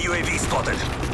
UAV spotted.